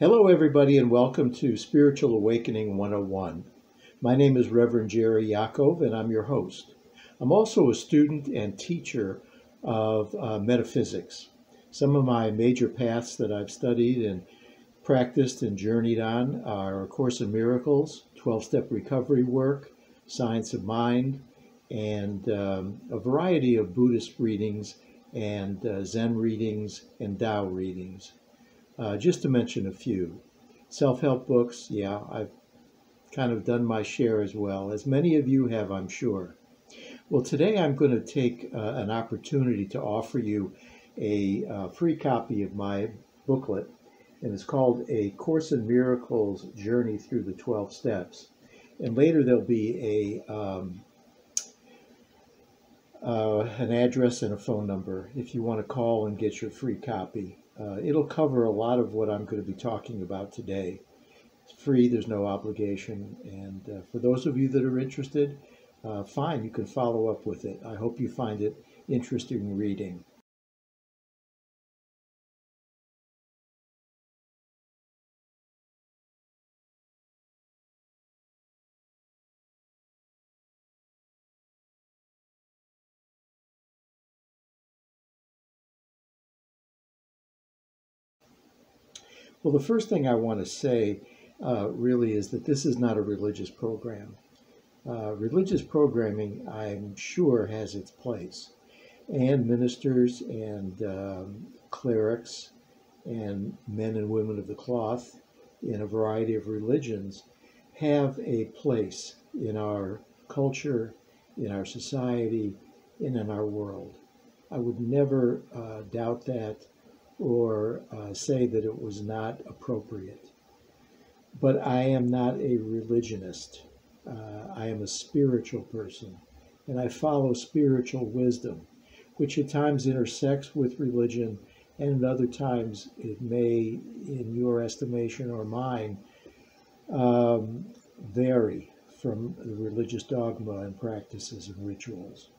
Hello, everybody, and welcome to Spiritual Awakening 101. My name is Reverend Jerry Yakov, and I'm your host. I'm also a student and teacher of uh, metaphysics. Some of my major paths that I've studied and practiced and journeyed on are A Course in Miracles, 12 step recovery work, Science of Mind, and um, a variety of Buddhist readings and uh, Zen readings and Tao readings. Uh, just to mention a few. Self help books, yeah, I've kind of done my share as well, as many of you have, I'm sure. Well, today I'm going to take uh, an opportunity to offer you a uh, free copy of my booklet, and it's called A Course in Miracles Journey Through the 12 Steps. And later there'll be a um, uh, an address and a phone number if you want to call and get your free copy. Uh, it'll cover a lot of what I'm going to be talking about today. It's free, there's no obligation. And uh, for those of you that are interested, uh, fine, you can follow up with it. I hope you find it interesting reading. Well, the first thing I want to say uh, really is that this is not a religious program. Uh, religious programming, I'm sure, has its place. And ministers and um, clerics and men and women of the cloth in a variety of religions have a place in our culture, in our society, and in our world. I would never uh, doubt that or uh, say that it was not appropriate. But I am not a religionist. Uh, I am a spiritual person, and I follow spiritual wisdom, which at times intersects with religion, and at other times it may, in your estimation or mine, um, vary from the religious dogma and practices and rituals.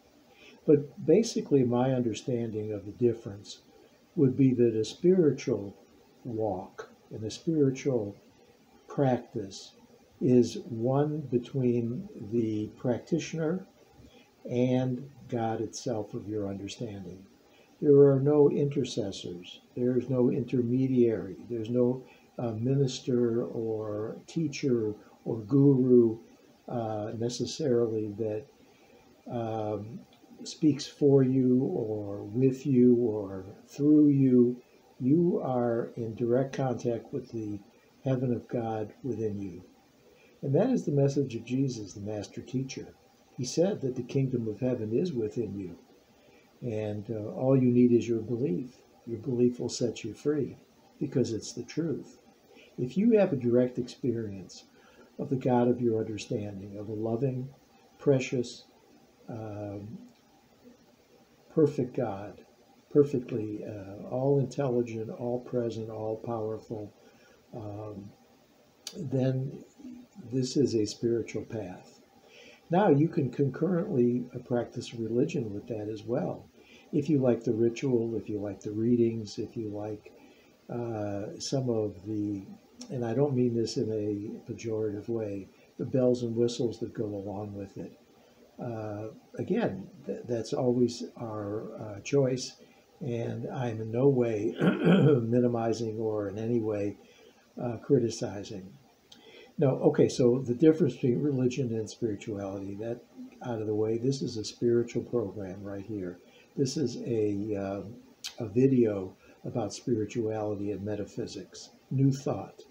But basically, my understanding of the difference would be that a spiritual walk and a spiritual practice is one between the practitioner and God itself of your understanding. There are no intercessors, there's no intermediary, there's no uh, minister or teacher or guru uh, necessarily that um, speaks for you or with you or through you. You are in direct contact with the heaven of God within you. And that is the message of Jesus, the master teacher. He said that the kingdom of heaven is within you. And uh, all you need is your belief. Your belief will set you free because it's the truth. If you have a direct experience of the God of your understanding, of a loving, precious, um, perfect God, perfectly uh, all intelligent, all present, all powerful, um, then this is a spiritual path. Now you can concurrently uh, practice religion with that as well. If you like the ritual, if you like the readings, if you like uh, some of the, and I don't mean this in a pejorative way, the bells and whistles that go along with it uh, again, th- that's always our uh, choice. And I'm in no way minimizing or in any way uh, criticizing. No, okay, so the difference between religion and spirituality, that out of the way, this is a spiritual program right here. This is a, uh, a video about spirituality and metaphysics, new thought.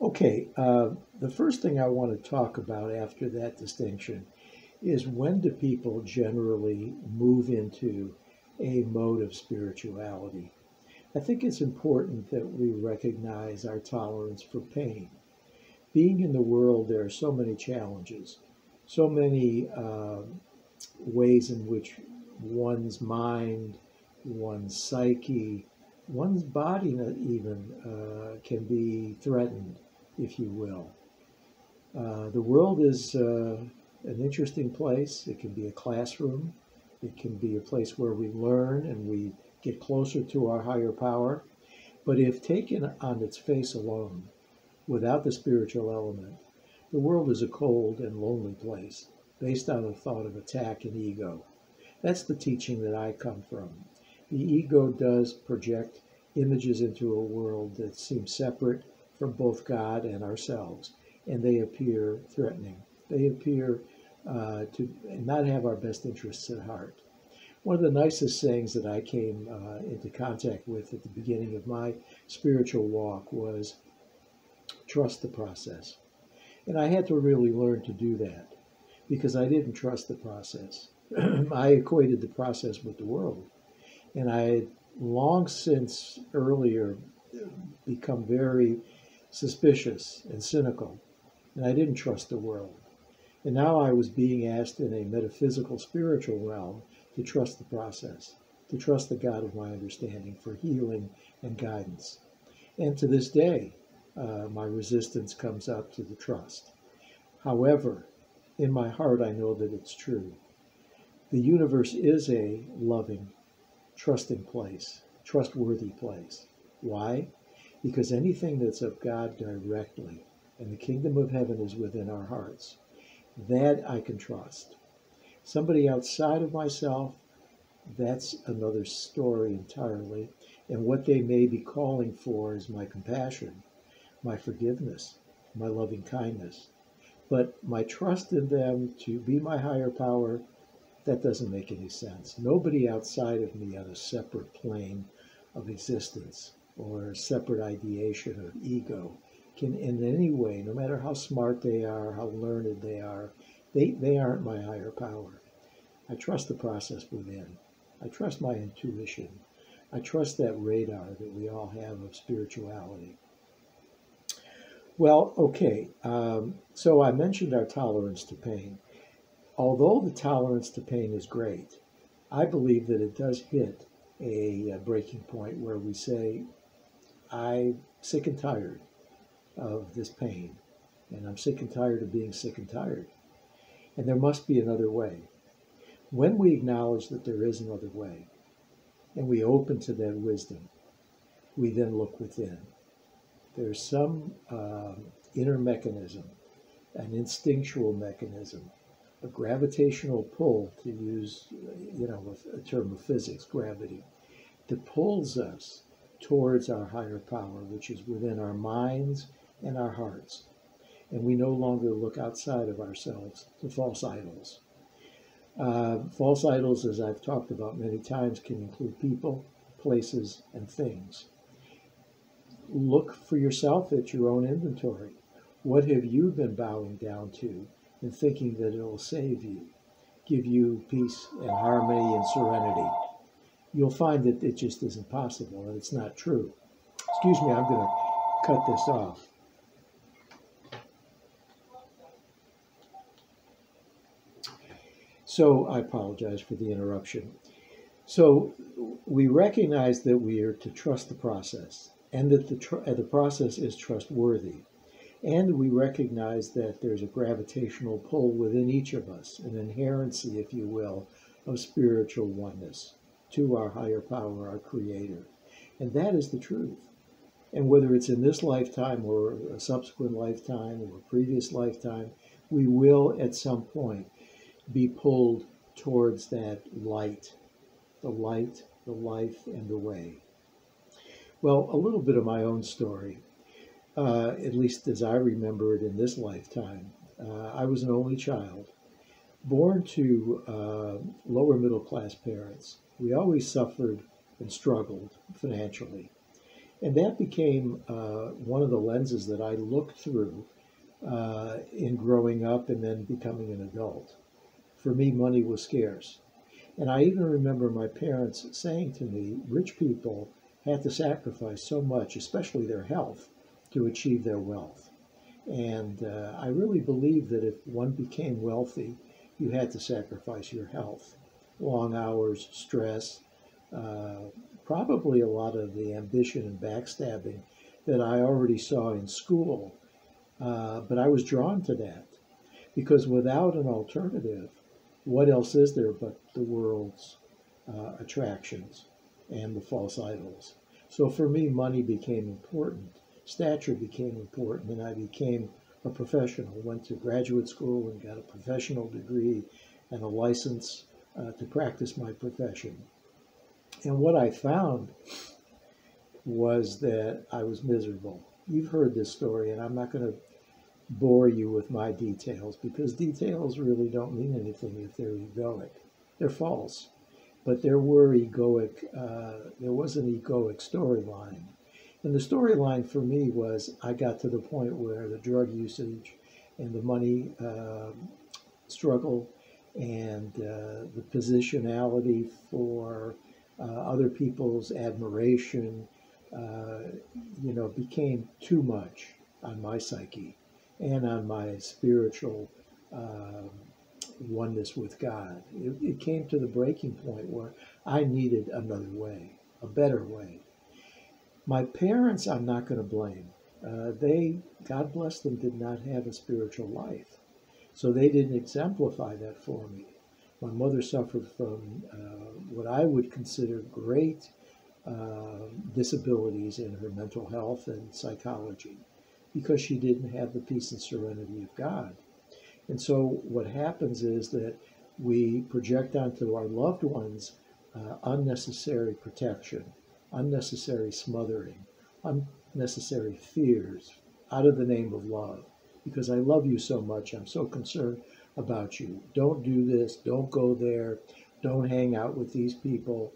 Okay, uh, the first thing I want to talk about after that distinction is when do people generally move into a mode of spirituality? I think it's important that we recognize our tolerance for pain. Being in the world, there are so many challenges, so many uh, ways in which one's mind, one's psyche, one's body even uh, can be threatened if you will. Uh, the world is uh, an interesting place. It can be a classroom. It can be a place where we learn and we get closer to our higher power. But if taken on its face alone, without the spiritual element, the world is a cold and lonely place based on the thought of attack and ego. That's the teaching that I come from. The ego does project images into a world that seems separate from both God and ourselves, and they appear threatening. They appear uh, to not have our best interests at heart. One of the nicest sayings that I came uh, into contact with at the beginning of my spiritual walk was trust the process. And I had to really learn to do that because I didn't trust the process. I equated the process with the world. And I had long since earlier become very suspicious and cynical. And I didn't trust the world. And now I was being asked in a metaphysical, spiritual realm to trust the process, to trust the God of my understanding for healing and guidance. And to this day, uh, my resistance comes up to the trust. However, in my heart, I know that it's true. The universe is a loving, trusting place, trustworthy place. Why? Because anything that's of God directly, and the kingdom of heaven is within our hearts, that I can trust. Somebody outside of myself, that's another story entirely. And what they may be calling for is my compassion, my forgiveness, my loving kindness. But my trust in them to be my higher power, that doesn't make any sense. Nobody outside of me on a separate plane of existence or separate ideation of ego can in any way, no matter how smart they are, how learned they are, they, they aren't my higher power. I trust the process within. I trust my intuition. I trust that radar that we all have of spirituality. Well, okay. Um, so I mentioned our tolerance to pain. Although the tolerance to pain is great, I believe that it does hit a, a breaking point where we say, I'm sick and tired of this pain, and I'm sick and tired of being sick and tired. And there must be another way. When we acknowledge that there is another way, and we open to that wisdom, we then look within there's some um, inner mechanism, an instinctual mechanism, a gravitational pull, to use, you know, a term of physics, gravity, that pulls us towards our higher power, which is within our minds and our hearts. And we no longer look outside of ourselves to false idols. Uh, false idols, as I've talked about many times, can include people, places, and things look for yourself at your own inventory. What have you been bowing down to and thinking that it will save you, give you peace and harmony and serenity? You'll find that it just isn't possible and it's not true. Excuse me, I'm going to cut this off. So I apologize for the interruption. So we recognize that we are to trust the process and that the, the process is trustworthy. And we recognize that there's a gravitational pull within each of us, an inherency, if you will, of spiritual oneness to our higher power, our Creator. And that is the truth. And whether it's in this lifetime or a subsequent lifetime or a previous lifetime, we will at some point be pulled towards that light, the light, the life, and the way. Well, a little bit of my own story, uh, at least as I remember it in this lifetime. Uh, I was an only child, born to uh, lower middle class parents. We always suffered and struggled financially. And that became uh, one of the lenses that I looked through uh, in growing up and then becoming an adult. For me, money was scarce. And I even remember my parents saying to me, rich people had to sacrifice so much, especially their health, to achieve their wealth. And uh, I really believe that if one became wealthy, you had to sacrifice your health. Long hours, stress, uh, probably a lot of the ambition and backstabbing that I already saw in school. Uh, but I was drawn to that because without an alternative, what else is there but the world's uh, attractions? and the false idols. So for me, money became important, stature became important, and I became a professional. Went to graduate school and got a professional degree and a license uh, to practice my profession. And what I found was that I was miserable. You've heard this story, and I'm not going to bore you with my details because details really don't mean anything if they're egoic. They're false. But there were egoic, uh, there was an egoic storyline. And the storyline for me was I got to the point where the drug usage and the money uh, struggle and uh, the positionality for uh, other people's admiration, uh, you know, became too much on my psyche and on my spiritual um, oneness with God. It, it came to the breaking point where I needed another way, a better way. My parents, I'm not going to blame. Uh, they, God bless them, did not have a spiritual life. So they didn't exemplify that for me. My mother suffered from uh, what I would consider great uh, disabilities in her mental health and psychology because she didn't have the peace and serenity of God. And so what happens is that we project onto our loved ones uh, unnecessary protection, unnecessary smothering, unnecessary fears out of the name of love. Because I love you so much, I'm so concerned about you. Don't do this, don't go there, don't hang out with these people.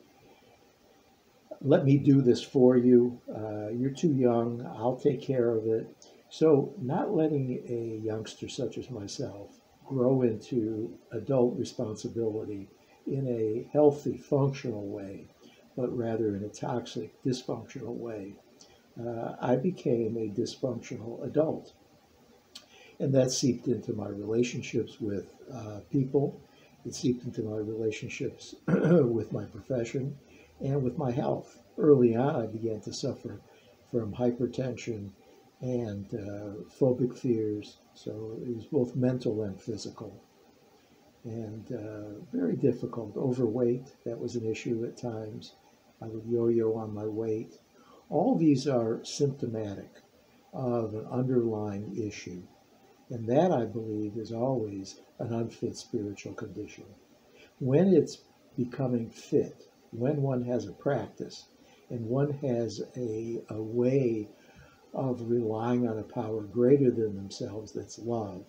Let me do this for you. Uh, you're too young, I'll take care of it. So, not letting a youngster such as myself grow into adult responsibility in a healthy, functional way, but rather in a toxic, dysfunctional way, uh, I became a dysfunctional adult. And that seeped into my relationships with uh, people, it seeped into my relationships with my profession, and with my health. Early on, I began to suffer from hypertension and uh, phobic fears. So it was both mental and physical. And uh, very difficult. Overweight, that was an issue at times. I would yo yo on my weight. All these are symptomatic of an underlying issue. And that, I believe, is always an unfit spiritual condition. When it's becoming fit, when one has a practice, and one has a, a way of relying on a power greater than themselves that's love,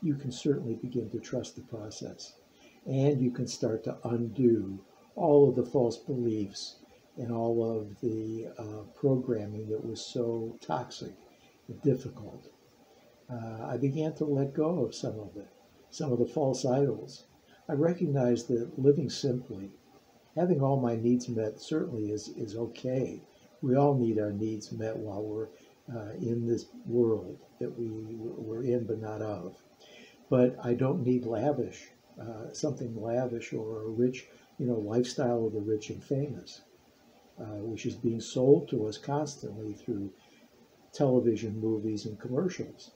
you can certainly begin to trust the process. And you can start to undo all of the false beliefs and all of the uh, programming that was so toxic and difficult. Uh, I began to let go of some of it, some of the false idols. I recognized that living simply, having all my needs met, certainly is, is okay. We all need our needs met while we're uh, in this world that we were in but not of. But I don't need lavish, uh, something lavish or a rich, you know, lifestyle of the rich and famous, uh, which is being sold to us constantly through television, movies, and commercials.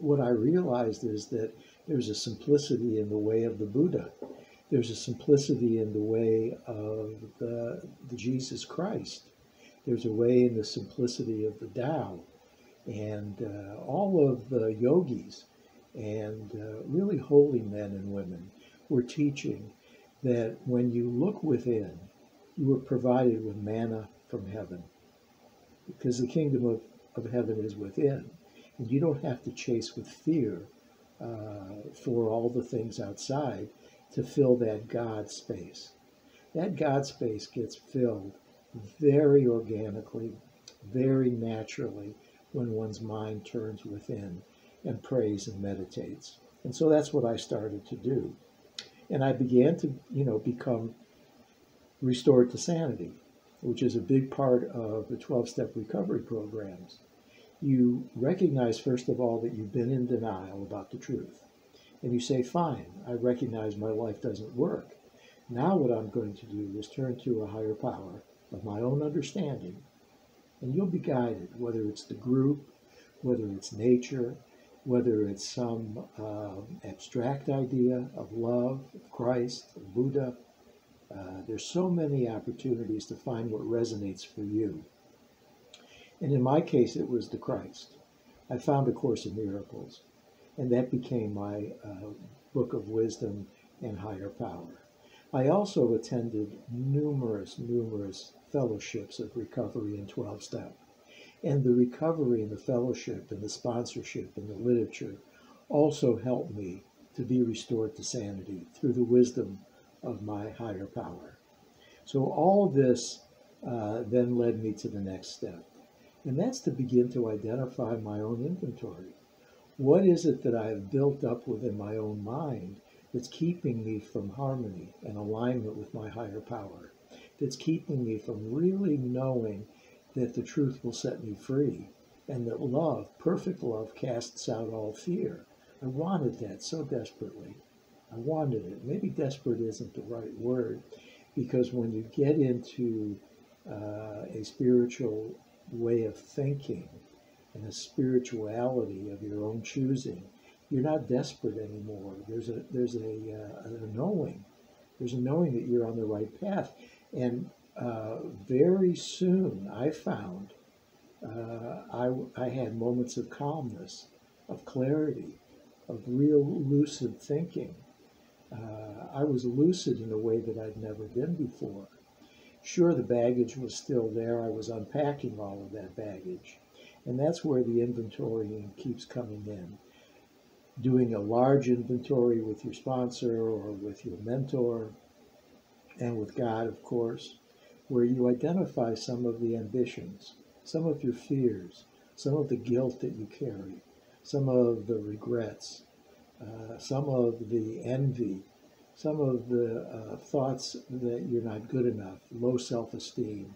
What I realized is that there's a simplicity in the way of the Buddha. There's a simplicity in the way of the, the Jesus Christ there's a way in the simplicity of the Tao. And uh, all of the yogis and uh, really holy men and women were teaching that when you look within, you were provided with manna from heaven. Because the kingdom of, of heaven is within. And you don't have to chase with fear uh, for all the things outside to fill that God space. That God space gets filled very organically, very naturally when one's mind turns within and prays and meditates. And so that's what I started to do. And I began to, you know, become restored to sanity, which is a big part of the 12 step recovery programs. You recognize, first of all, that you've been in denial about the truth. And you say, fine, I recognize my life doesn't work. Now, what I'm going to do is turn to a higher power of my own understanding, and you'll be guided, whether it's the group, whether it's nature, whether it's some uh, abstract idea of love, of Christ, of Buddha, Uh, there's so many opportunities to find what resonates for you. And in my case, it was the Christ. I found A Course in Miracles, and that became my uh, book of wisdom and higher power. I also attended numerous, numerous fellowships of recovery in 12 step. And the recovery and the fellowship and the sponsorship and the literature also helped me to be restored to sanity through the wisdom of my higher power. So all this uh, then led me to the next step. And that's to begin to identify my own inventory. What is it that I have built up within my own mind that's keeping me from harmony and alignment with my higher power? That's keeping me from really knowing that the truth will set me free and that love, perfect love, casts out all fear. I wanted that so desperately. I wanted it. Maybe desperate isn't the right word because when you get into uh, a spiritual way of thinking and a spirituality of your own choosing, you're not desperate anymore. There's a there's a, uh, a knowing, there's a knowing that you're on the right path, and uh, very soon I found uh, I I had moments of calmness, of clarity, of real lucid thinking. Uh, I was lucid in a way that I'd never been before. Sure, the baggage was still there. I was unpacking all of that baggage. And that's where the inventorying keeps coming in. Doing a large inventory with your sponsor or with your mentor and with God, of course, where you identify some of the ambitions, some of your fears, some of the guilt that you carry, some of the regrets, uh, some of the envy, some of the uh, thoughts that you're not good enough, low self esteem,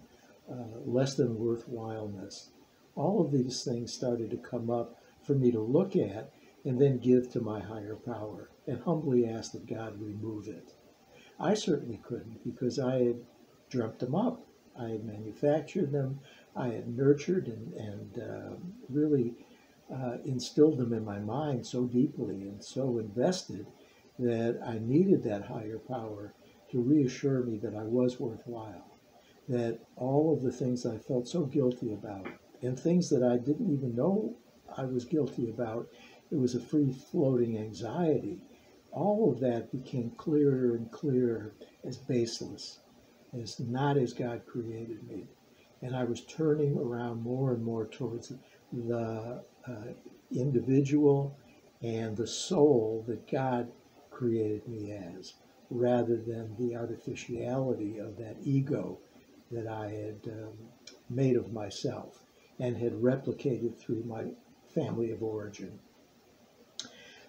uh, less than worthwhileness. All of these things started to come up for me to look at and then give to my higher power and humbly ask that God remove it. I certainly couldn't because I had dreamt them up. I had manufactured them. I had nurtured and, and uh, really uh, instilled them in my mind so deeply and so invested that I needed that higher power to reassure me that I was worthwhile, that all of the things I felt so guilty about and things that I didn't even know I was guilty about, it was a free floating anxiety. All of that became clearer and clearer as baseless, as not as God created me. And I was turning around more and more towards the uh, individual and the soul that God created me as, rather than the artificiality of that ego that I had um, made of myself and had replicated through my family of origin.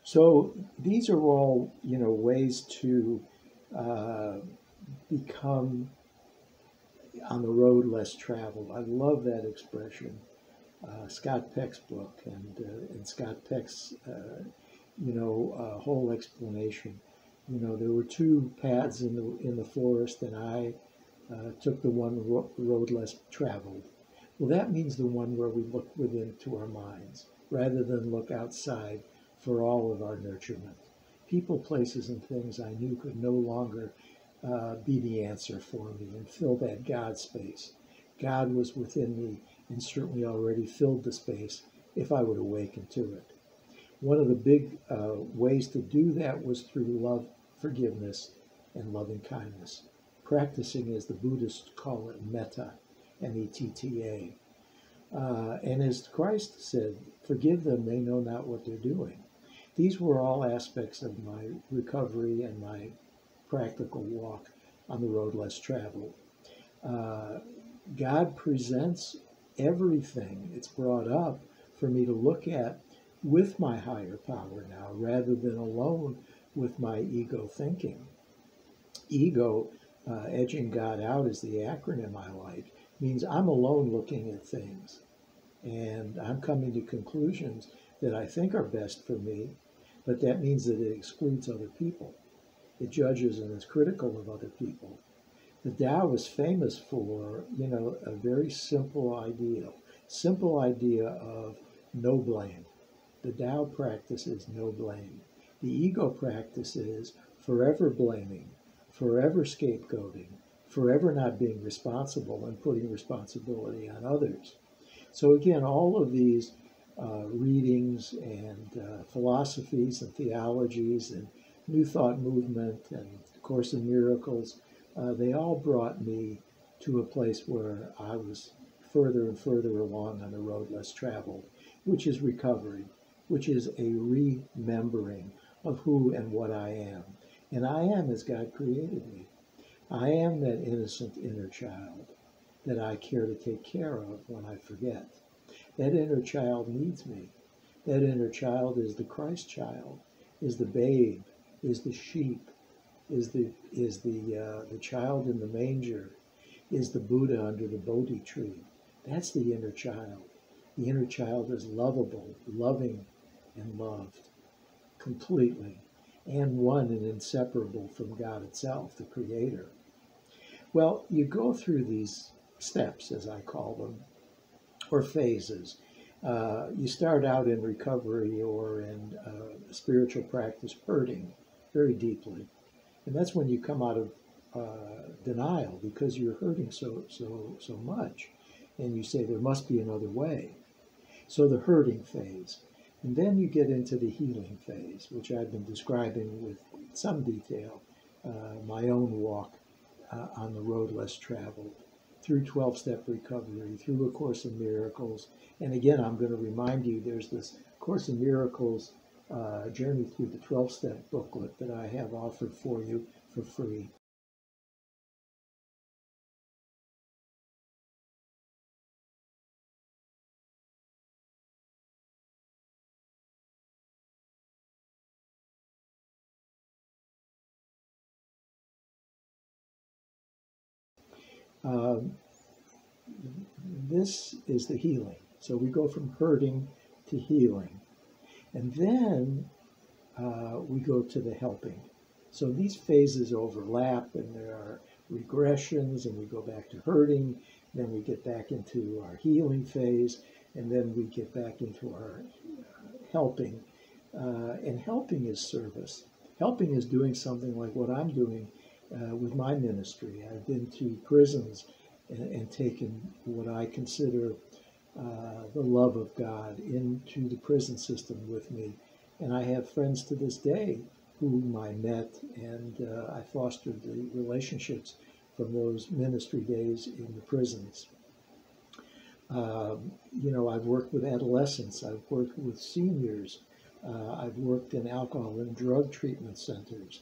So these are all, you know, ways to uh, become on the road less traveled. I love that expression. Uh, Scott Peck's book and, uh, and Scott Peck's uh, you know, a whole explanation. You know, there were two paths in the in the forest, and I uh, took the one ro- road less traveled. Well, that means the one where we look within to our minds rather than look outside for all of our nurturement. People, places, and things I knew could no longer uh, be the answer for me and fill that God space. God was within me and certainly already filled the space if I would awaken to it. One of the big uh, ways to do that was through love, forgiveness, and loving kindness. Practicing, as the Buddhists call it, metta, M E T T A. Uh, and as Christ said, forgive them, they know not what they're doing. These were all aspects of my recovery and my practical walk on the road less traveled. Uh, God presents everything it's brought up for me to look at with my higher power now rather than alone with my ego thinking. Ego, uh, edging God out is the acronym I like, means I'm alone looking at things and I'm coming to conclusions that I think are best for me, but that means that it excludes other people. It judges and is critical of other people. The Tao is famous for, you know, a very simple ideal, simple idea of no blame. The Tao practice is no blame. The ego practice is forever blaming, forever scapegoating, forever not being responsible and putting responsibility on others. So, again, all of these uh, readings and uh, philosophies and theologies and New Thought movement and Course in Miracles, uh, they all brought me to a place where I was further and further along on the road less traveled, which is recovery, which is a remembering of who and what I am. And I am as God created me. I am that innocent inner child that I care to take care of when I forget. That inner child needs me. That inner child is the Christ child, is the babe, is the sheep, is the is the uh, the child in the manger, is the Buddha under the Bodhi tree. That's the inner child. The inner child is lovable, loving, and loved completely, and one and inseparable from God itself, the Creator. Well, you go through these steps, as I call them, or phases. Uh, you start out in recovery or in uh, spiritual practice hurting very deeply. And that's when you come out of uh, denial because you're hurting so, so, so much. And you say, there must be another way. So the hurting phase. And then you get into the healing phase, which I've been describing with some detail, uh, my own walk uh, on the road less traveled through 12 step recovery, through A Course in Miracles. And again, I'm going to remind you there's this Course in Miracles uh, journey through the 12 step booklet that I have offered for you for free. Um, this is the healing. So we go from hurting to healing. And then uh, we go to the helping. So these phases overlap and there are regressions and we go back to hurting, then we get back into our healing phase, and then we get back into our helping. Uh, and helping is service. Helping is doing something like what I'm doing uh, with my ministry. I've been to prisons and, and taken what I consider uh, the love of God into the prison system with me. And I have friends to this day whom I met and uh, I fostered the relationships from those ministry days in the prisons. Um, you know, I've worked with adolescents, I've worked with seniors, uh, I've worked in alcohol and drug treatment centers.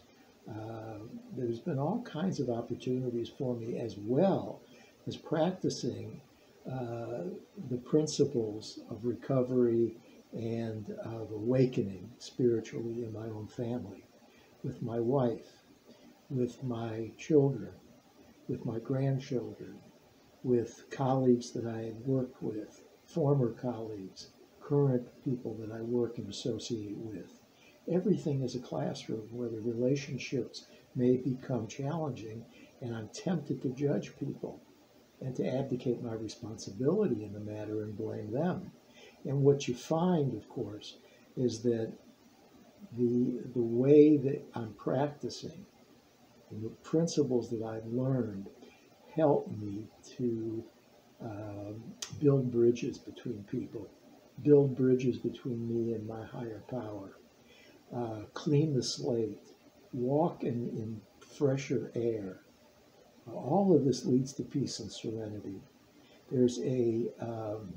Uh, there's been all kinds of opportunities for me as well as practicing uh, the principles of recovery and of awakening spiritually in my own family, with my wife, with my children, with my grandchildren, with colleagues that I have worked with, former colleagues, current people that I work and associate with. Everything is a classroom where the relationships may become challenging, and I'm tempted to judge people and to abdicate my responsibility in the matter and blame them. And what you find, of course, is that the, the way that I'm practicing and the principles that I've learned help me to uh, build bridges between people, build bridges between me and my higher power, uh, clean the slate, walk in, in fresher air, all of this leads to peace and serenity. There's a, um,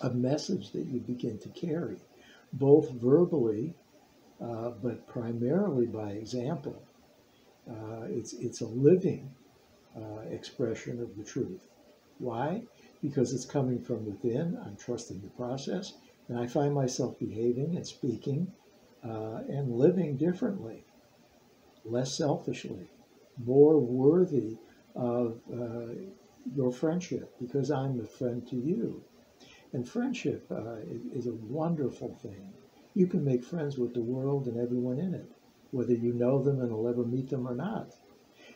a message that you begin to carry, both verbally, uh, but primarily by example. Uh, it's, it's a living uh, expression of the truth. Why? Because it's coming from within. I'm trusting the process, and I find myself behaving and speaking uh, and living differently, less selfishly, more worthy of uh, your friendship because I'm a friend to you. And friendship uh, is a wonderful thing. You can make friends with the world and everyone in it, whether you know them and will ever meet them or not.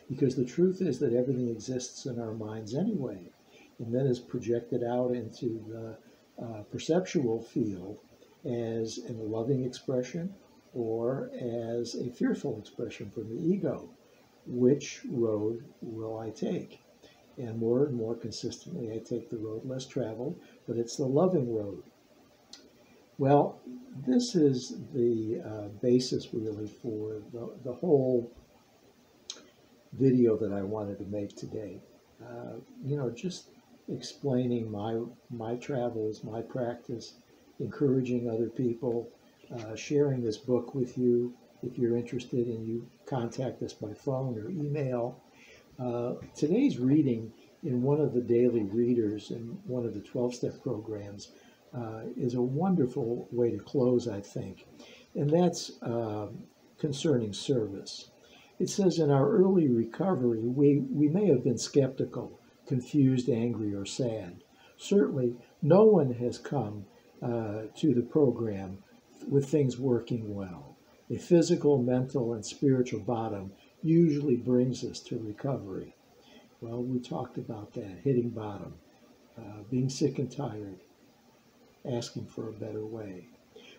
Because the truth is that everything exists in our minds anyway, and then is projected out into the uh, perceptual field as a loving expression or as a fearful expression from the ego which road will I take? And more and more consistently, I take the road less traveled, but it's the loving road. Well, this is the uh, basis really for the, the whole video that I wanted to make today. Uh, you know, just explaining my my travels, my practice, encouraging other people, uh, sharing this book with you. If you're interested and you contact us by phone or email. Uh, today's reading in one of the daily readers in one of the 12 step programs uh, is a wonderful way to close, I think. And that's uh, concerning service. It says, In our early recovery, we, we may have been skeptical, confused, angry, or sad. Certainly, no one has come uh, to the program with things working well. A physical, mental, and spiritual bottom usually brings us to recovery. Well, we talked about that hitting bottom, uh, being sick and tired, asking for a better way.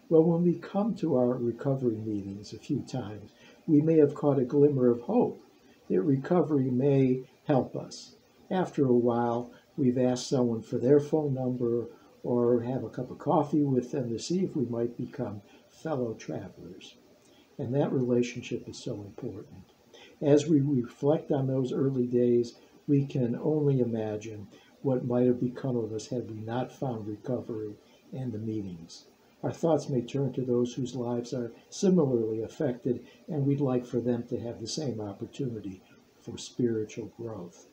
Well, when we come to our recovery meetings a few times, we may have caught a glimmer of hope that recovery may help us. After a while, we've asked someone for their phone number or have a cup of coffee with them to see if we might become fellow travelers. And that relationship is so important. As we reflect on those early days, we can only imagine what might have become of us had we not found recovery and the meetings. Our thoughts may turn to those whose lives are similarly affected, and we'd like for them to have the same opportunity for spiritual growth.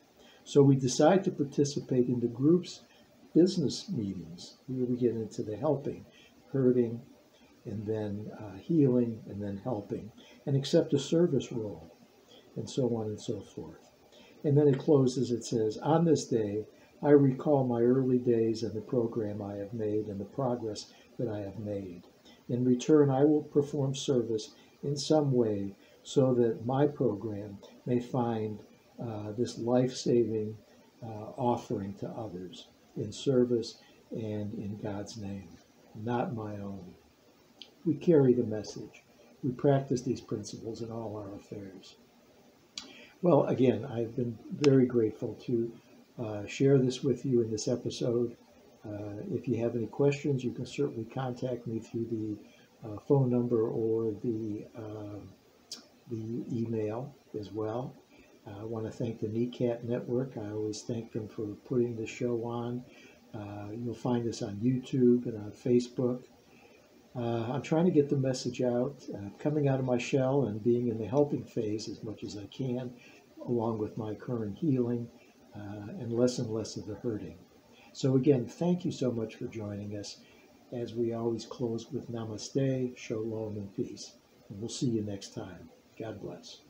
So we decide to participate in the group's business meetings, where we get into the helping, hurting, and then uh, healing, and then helping, and accept a service role, and so on and so forth. And then it closes, it says, On this day, I recall my early days and the program I have made and the progress that I have made. In return, I will perform service in some way so that my program may find uh, this life saving uh, offering to others in service and in God's name, not my own. We carry the message. We practice these principles in all our affairs. Well, again, I've been very grateful to uh, share this with you in this episode. Uh, if you have any questions, you can certainly contact me through the uh, phone number or the, um, the email as well. I want to thank the NECAT Network. I always thank them for putting the show on. Uh, you'll find us on YouTube and on Facebook. Uh, I'm trying to get the message out, uh, coming out of my shell and being in the helping phase as much as I can, along with my current healing uh, and less and less of the hurting. So, again, thank you so much for joining us. As we always close with namaste, shalom, and peace. And we'll see you next time. God bless.